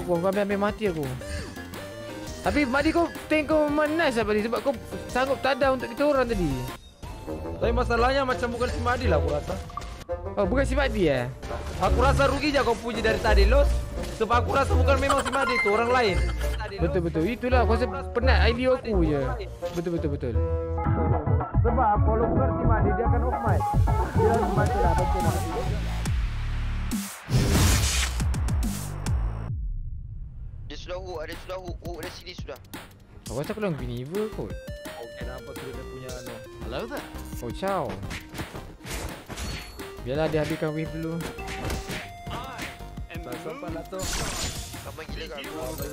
aku, aku ambil, ambil mati aku. Tapi Madi kau tank kau memang nice lah Madi sebab kau sanggup tada untuk kita orang tadi. Tapi masalahnya macam bukan si Madi lah aku rasa. Oh bukan si Madi eh? Aku rasa rugi je kau puji dari tadi Los. Sebab aku rasa bukan memang si Madi tu orang lain. Betul betul. Itulah aku rasa penat idea aku je. Betul betul betul. Sebab kalau bukan si Madi dia akan off mic. Dia harus mati lah betul Madi. Dia sudah hook, ada sudah hook, hook dari sini sudah. Aku rasa aku lawan Guinevere kot. Oh, kenapa tu dia punya anu? Hello there. Oh ciao. Biarlah dia habiskan wave dulu. Tak sempat lah tu. Kamu gila kat aku.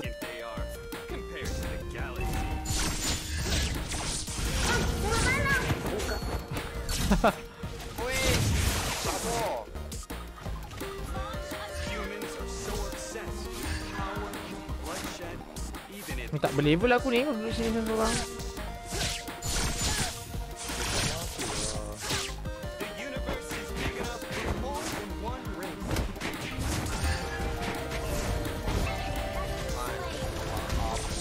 they berlevel aku ni. Aku duduk sini than one race.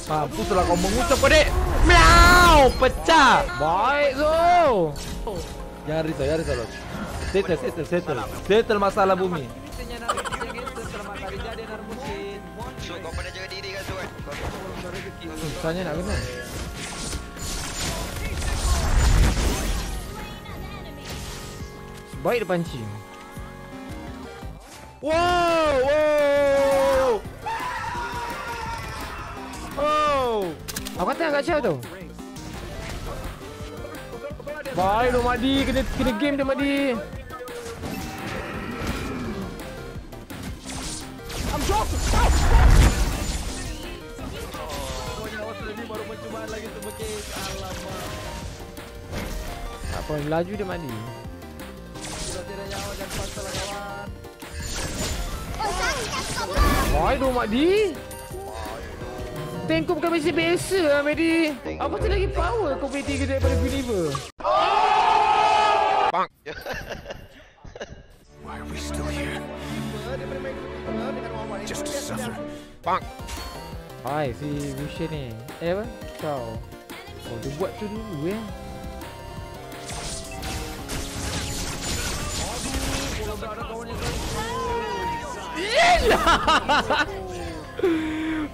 Mampuslah kau mengucap dek. Miau, pecah. Baik tu. Jangan risau, jangan risau. Settle, settle, settle. Settle masalah bumi. So, kau pandai jaga tu Susahnya nak kena. Baik dia pancing. Wow, wow. Oh. Aku kata agak sial tu. Baik lu Madi, kena kena game dia Madi. Tak apa, laju dia Madi. Baik tu Madi. Tank kau bukan macam biasa lah Madi. Apa tu lagi power kau punya tiga daripada Guinevere? Bang. Why are we still here? Just to suffer. Bang. Hai si Lucian ni. Eh apa? Kau. Oh dia buat tu dulu ya.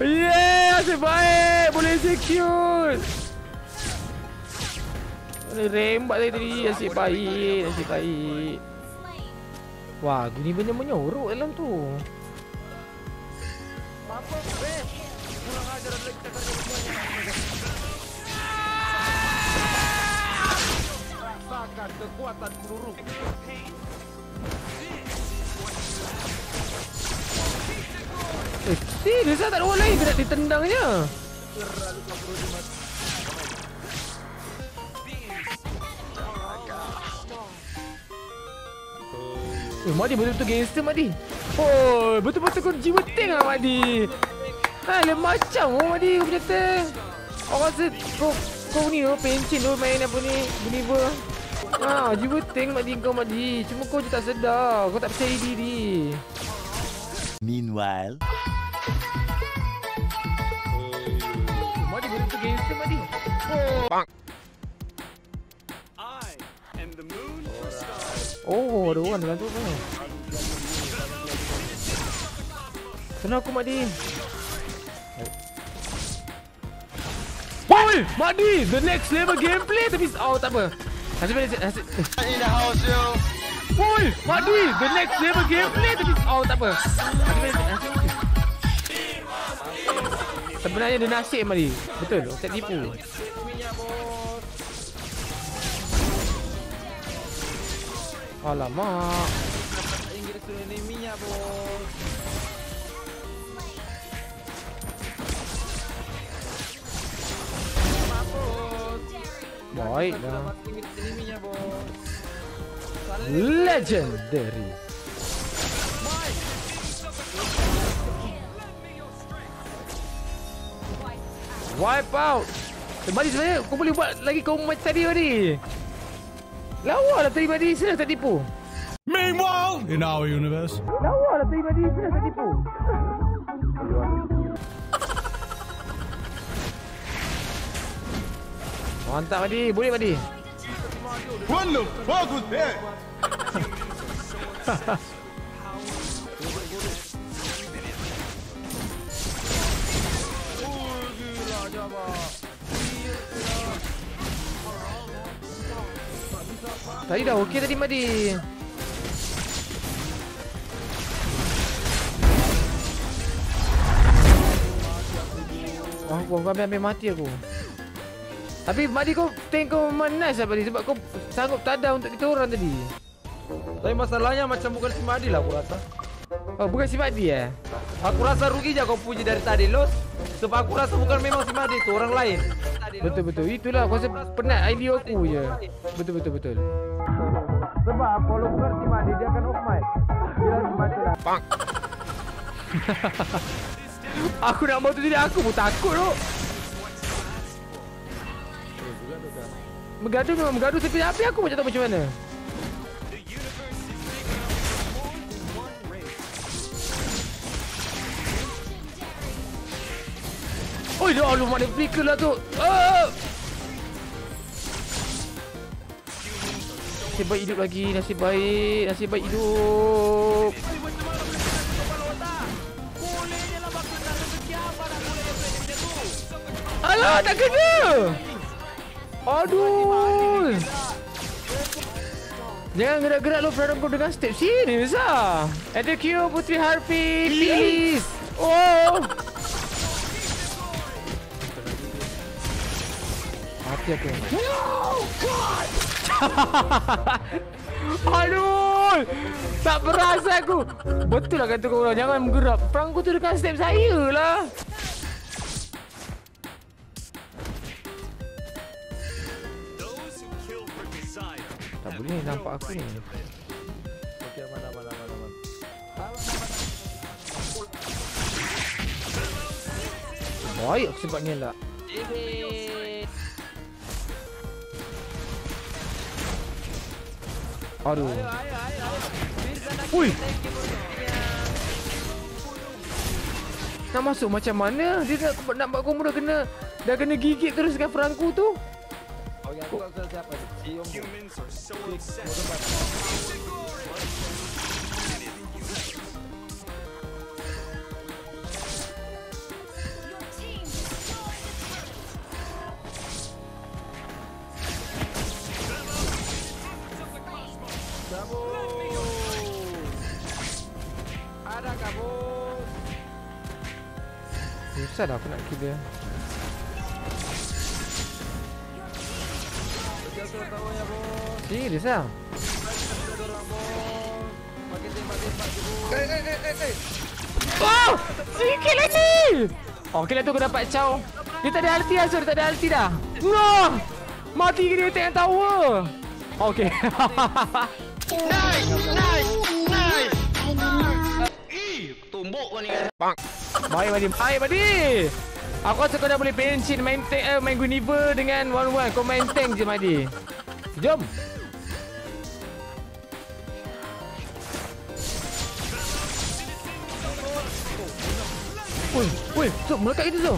Yeah, asyik baik. Boleh execute. Boleh rembat tadi tadi. Asyik baik. Asyik baik. Wah, gini benda menyorok dalam tu. Rasakan kekuatan peluru. Eh, serius lah tak ada orang lain ke nak ditendangnya? Eh, Madi betul-betul gangster Madi. Oh, betul-betul kau jiwa tank lah Madi. Ha, lain macam oh Madi kau punya tank. Orang rasa kau kau ni oh, pencin oh main apa ni, Believer. Ha, jiwa tank Madi kau Madi. Cuma kau je tak sedar. Kau tak percaya diri. Meanwhile. Madi betul-betul gangster Madi. I am the moon for stars. Oh, ada orang dalam tu kan. Kenapa aku Madi? Oi, Madi, the next level gameplay tapi oh tak apa. Nasib baik nasib. In the house, yo. Oi, Madi, the next level gameplay tapi oh tak apa. Baik nasib. Sebenarnya dia nasib Madi. Betul, tak tipu. Alamak. Inggris ni minyak bos. Baiklah. Legendary. Wipe out. Tadi sebenarnya kau boleh buat lagi kau macam tadi tadi. Lawa lah tadi tadi senang tak tipu. Meanwhile, in our universe, Lawa lah tadi tadi senang tak tipu. Mantap Madi. Boleh the fuck was that? Tadi dah okey tadi Madi. Wah, aku ambil, ambil mati aku. Tapi Madi kau tank kau memang nice lah Madi sebab kau sanggup tada untuk kita orang tadi. Tapi masalahnya macam bukan si Madi lah aku rasa. Oh, bukan si Madi eh? Aku rasa rugi je kau puji dari tadi Los. Sebab aku rasa bukan memang si Madi tu orang lain. Betul betul. Itulah aku rasa penat idea aku je. Betul betul betul. Sebab kalau bukan si Madi dia akan off mic. Dia si Madi lah. Aku nak bantu diri aku pun takut tu. Bergaduh memang bergaduh tapi tapi aku pun tak macam mana. Oi, dah alu mana flicker lah tu. Ah! Nasib baik hidup lagi, nasib baik, nasib baik hidup. Alah, tak kena. Aduh. Jangan gerak-gerak lu Fredon kau dengan step ah. At the queue Putri Harfi, please. Oh. Mati aku. No, God. Aduh. Tak berasa aku. Betul lah kata kau orang. Jangan bergerak. Perang kau tu dekat step saya lah. Tak boleh nampak aku ni. Okey, mana mana mana mana. Baik aku sebab ni lah. Aduh. Ui. Nak masuk macam mana? Dia nak, nak buat kombo dah kena dah kena gigit terus dengan Franco tu. Ada kamu. Susah dah aku nak kill dia. Bos. Hey, hey, hey. Oh! Sikit lagi! Okey lah tu aku dapat chow. Dia tak ada ulti lah, so dia tak ada ulti dah. No! Mati dia tengah tower? Okey. Nice, nice, nice. Ih, tumbuk kau ni kan. Baik Madi, baik Madi. Aku rasa kau dah boleh bensin main tank, eh, main Guinevere dengan one one. Kau main tank je Madi. Jom. Woi, woi, tu melekat kita tu.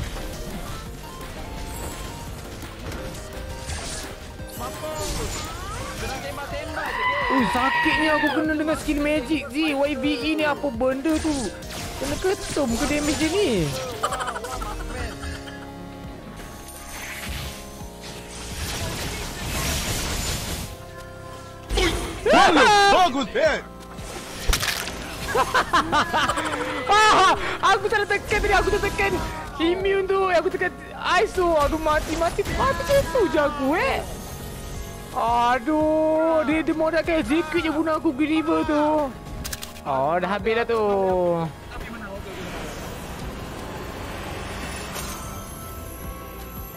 Ui, sakitnya aku kena dengan skill magic Z. YBE ni apa benda tu? Kena ketum ke damage dia ni? Fuck was that? Ah, aku nak tekan tadi, aku tak tekan immune tu, aku tekan ice tu. Aduh, mati, mati, mati macam tu je aku eh. Aduh, dia, dia mau nak execute je bunuh aku Griever tu. Oh, dah habis dah tu.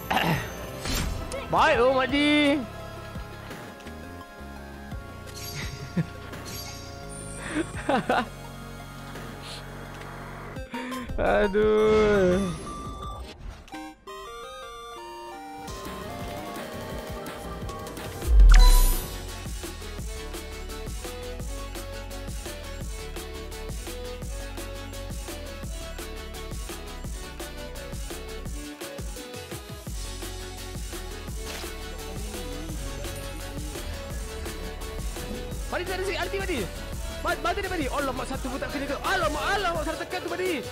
Baik, oh Madi. Aduh. Mari kita ada sikit ulti. Madi dia Madi Alamak satu pun tak kena ke Alamak Alamak Salah tekan tu Madi